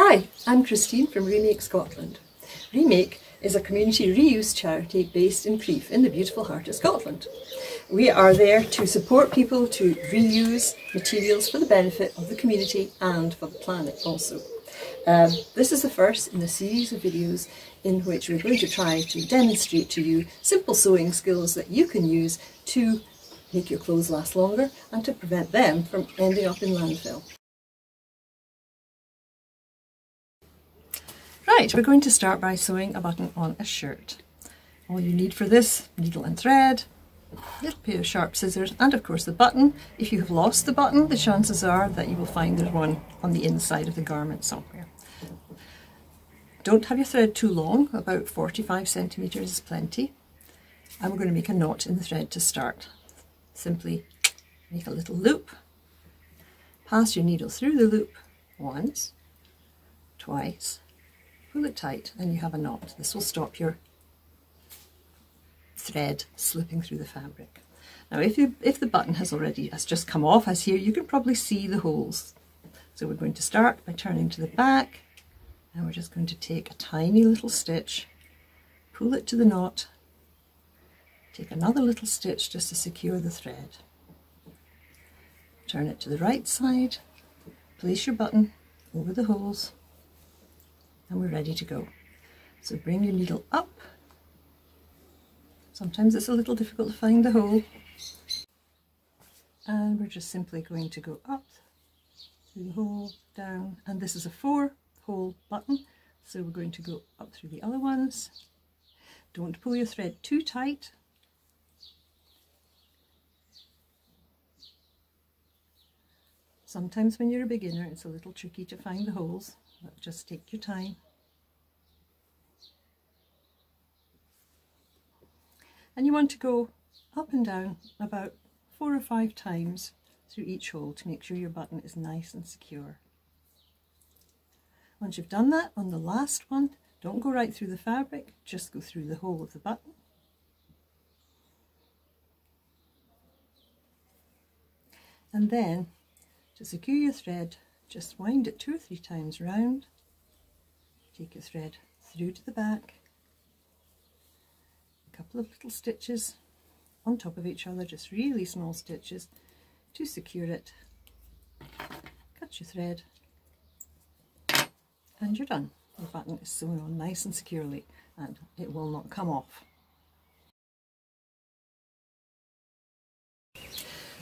Hi, I'm Christine from Remake Scotland. Remake is a community reuse charity based in Crieff in the beautiful heart of Scotland. We are there to support people to reuse materials for the benefit of the community and for the planet also. Um, this is the first in a series of videos in which we're going to try to demonstrate to you simple sewing skills that you can use to make your clothes last longer and to prevent them from ending up in landfill. Right, we're going to start by sewing a button on a shirt. All you need for this, needle and thread, a little pair of sharp scissors, and of course the button. If you have lost the button, the chances are that you will find there's one on the inside of the garment somewhere. Don't have your thread too long, about 45 centimetres is plenty. And we're going to make a knot in the thread to start. Simply make a little loop, pass your needle through the loop once, twice, pull it tight and you have a knot. This will stop your thread slipping through the fabric. Now if, you, if the button has already has just come off as here you can probably see the holes. So we're going to start by turning to the back and we're just going to take a tiny little stitch, pull it to the knot, take another little stitch just to secure the thread. Turn it to the right side, place your button over the holes and we're ready to go. So bring your needle up. Sometimes it's a little difficult to find the hole. And we're just simply going to go up through the hole, down, and this is a four hole button. So we're going to go up through the other ones. Don't pull your thread too tight. Sometimes when you're a beginner it's a little tricky to find the holes just take your time. And you want to go up and down about four or five times through each hole to make sure your button is nice and secure. Once you've done that on the last one, don't go right through the fabric, just go through the hole of the button. And then to secure your thread, just wind it two or three times round, take your thread through to the back, a couple of little stitches on top of each other, just really small stitches to secure it, cut your thread and you're done. Your button is sewn on nice and securely and it will not come off.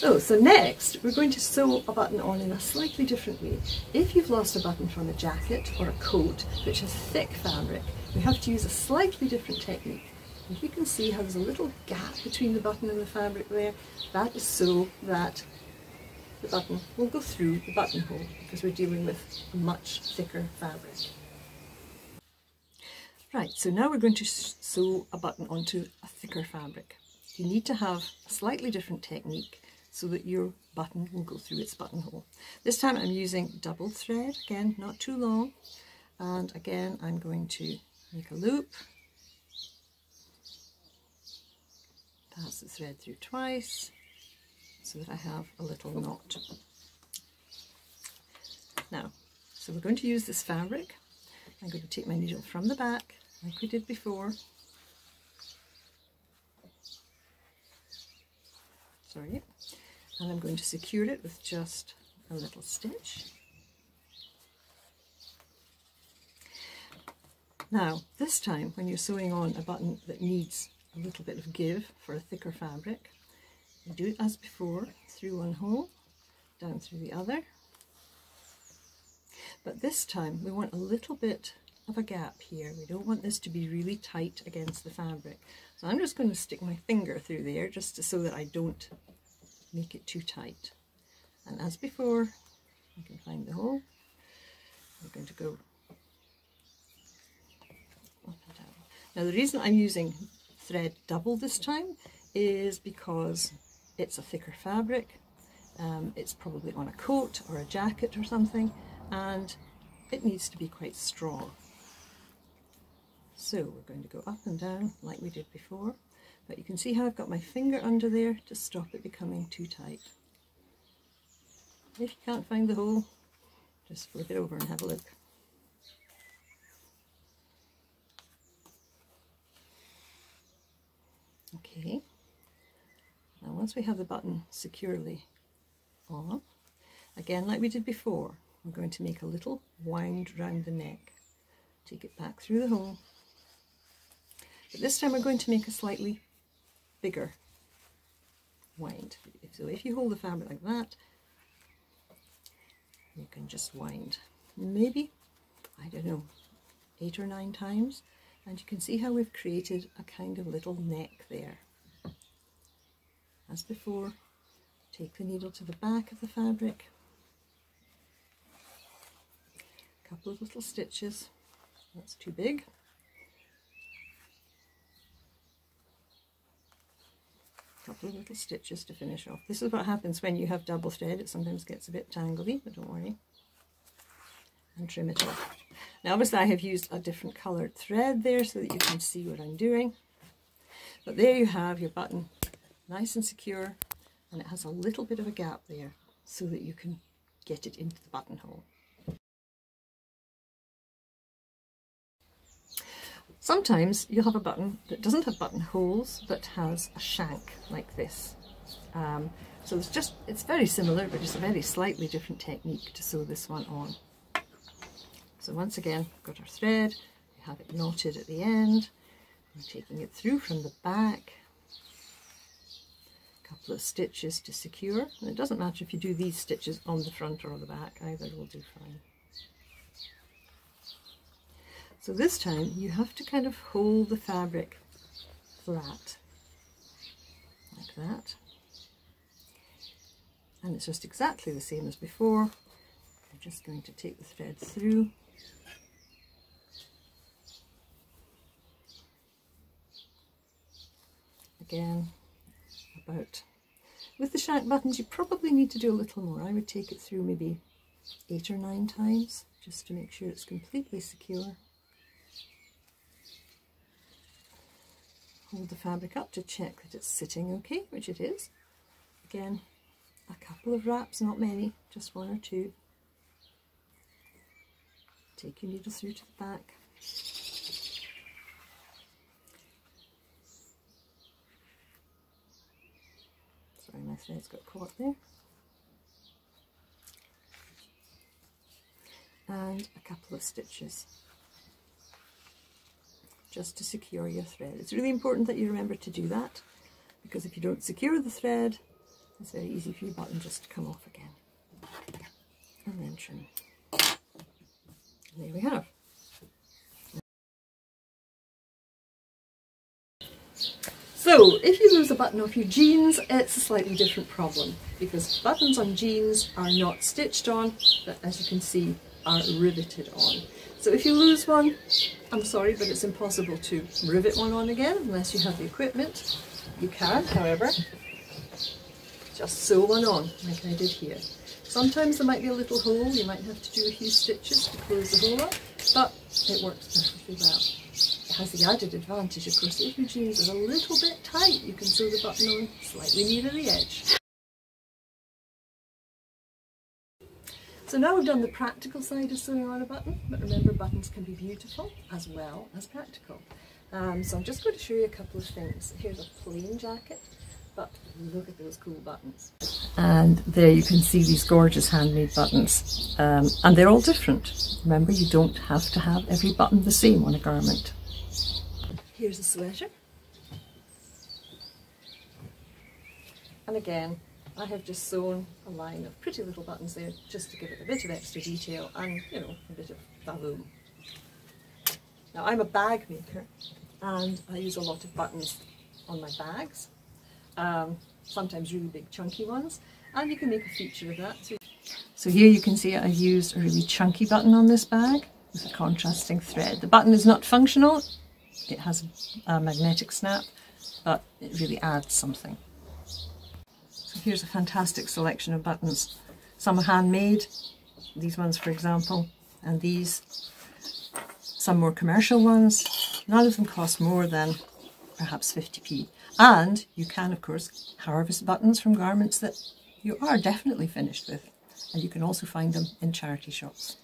So, so next we're going to sew a button on in a slightly different way. If you've lost a button from a jacket or a coat which has thick fabric, we have to use a slightly different technique. If you can see how there's a little gap between the button and the fabric there, that is so that the button will go through the buttonhole because we're dealing with a much thicker fabric. Right, so now we're going to sew a button onto a thicker fabric. You need to have a slightly different technique so that your button will go through its buttonhole. This time I'm using double thread, again not too long, and again I'm going to make a loop, pass the thread through twice so that I have a little knot. Now, so we're going to use this fabric. I'm going to take my needle from the back like we did before. Sorry, and I'm going to secure it with just a little stitch. Now, this time when you're sewing on a button that needs a little bit of give for a thicker fabric, you do it as before, through one hole, down through the other. But this time we want a little bit of a gap here. We don't want this to be really tight against the fabric. So I'm just going to stick my finger through there just to, so that I don't make it too tight. And as before, I can find the hole. I'm going to go up and down. Now the reason I'm using thread double this time is because it's a thicker fabric. Um, it's probably on a coat or a jacket or something and it needs to be quite strong. So we're going to go up and down like we did before. But you can see how I've got my finger under there to stop it becoming too tight. If you can't find the hole, just flip it over and have a look. Okay, now once we have the button securely on, again like we did before, we're going to make a little wind round the neck. Take it back through the hole. But this time we're going to make a slightly bigger wind. So if you hold the fabric like that, you can just wind. Maybe, I don't know, eight or nine times and you can see how we've created a kind of little neck there. As before, take the needle to the back of the fabric, a couple of little stitches, that's too big, couple of little stitches to finish off. This is what happens when you have double thread. It sometimes gets a bit tangly, but don't worry. And trim it off. Now obviously I have used a different coloured thread there so that you can see what I'm doing. But there you have your button, nice and secure, and it has a little bit of a gap there so that you can get it into the buttonhole. Sometimes you'll have a button that doesn't have buttonholes but has a shank like this. Um, so it's just, it's very similar but just a very slightly different technique to sew this one on. So once again, we've got our thread, we have it knotted at the end, we're taking it through from the back, a couple of stitches to secure, and it doesn't matter if you do these stitches on the front or on the back, either will do fine. So this time you have to kind of hold the fabric flat, like that. And it's just exactly the same as before. I'm just going to take the thread through. Again, about, with the shank buttons you probably need to do a little more. I would take it through maybe eight or nine times just to make sure it's completely secure. Hold the fabric up to check that it's sitting okay, which it is. Again, a couple of wraps, not many, just one or two. Take your needle through to the back. Sorry, my thread's got caught there. And a couple of stitches just to secure your thread. It's really important that you remember to do that because if you don't secure the thread, it's very easy for your button just to come off again. And then trim. And there we have. So, if you lose a button off your jeans, it's a slightly different problem because buttons on jeans are not stitched on, but as you can see, are riveted on. So if you lose one, I'm sorry, but it's impossible to rivet one on again unless you have the equipment. You can, however, just sew one on like I did here. Sometimes there might be a little hole, you might have to do a few stitches to close the hole up, but it works perfectly well. It has the added advantage, of course, if your jeans are a little bit tight, you can sew the button on slightly nearer the edge. So now we've done the practical side of sewing on a button, but remember buttons can be beautiful as well as practical. Um, so I'm just going to show you a couple of things. Here's a plain jacket, but look at those cool buttons. And there you can see these gorgeous handmade buttons. Um, and they're all different. Remember, you don't have to have every button the same on a garment. Here's a sweater. And again, I have just sewn a line of pretty little buttons there just to give it a bit of extra detail and, you know, a bit of volume. Now I'm a bag maker and I use a lot of buttons on my bags, um, sometimes really big chunky ones, and you can make a feature of that too. So here you can see I've used a really chunky button on this bag with a contrasting thread. The button is not functional, it has a magnetic snap, but it really adds something. Here's a fantastic selection of buttons. Some are handmade, these ones for example, and these, some more commercial ones. None of them cost more than perhaps 50p. And you can of course harvest buttons from garments that you are definitely finished with. And you can also find them in charity shops.